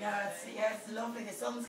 Yeah, it's, yeah, it's lovely. The sun's